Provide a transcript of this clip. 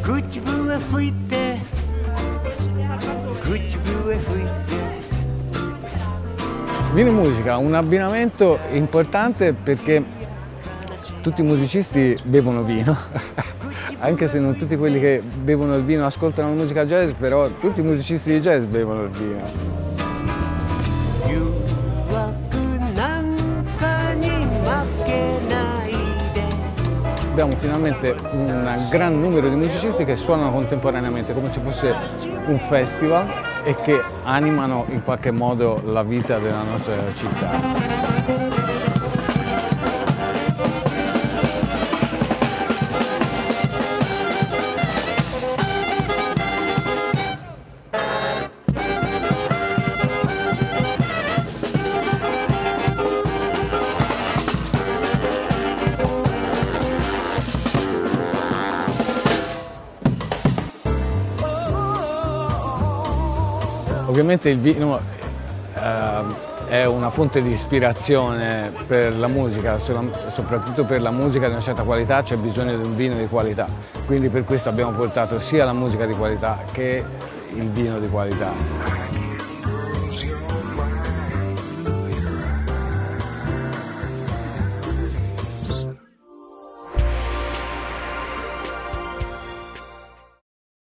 ない口笛吹いて口笛吹いて Vino e musica, un abbinamento importante perché tutti i musicisti bevono vino, anche se non tutti quelli che bevono il vino ascoltano la musica jazz, però tutti i musicisti di jazz bevono il vino. Abbiamo finalmente un gran numero di musicisti che suonano contemporaneamente come se fosse un festival e che animano in qualche modo la vita della nostra città. Ovviamente il vino eh, è una fonte di ispirazione per la musica, soprattutto per la musica di una certa qualità c'è bisogno di un vino di qualità, quindi per questo abbiamo portato sia la musica di qualità che il vino di qualità.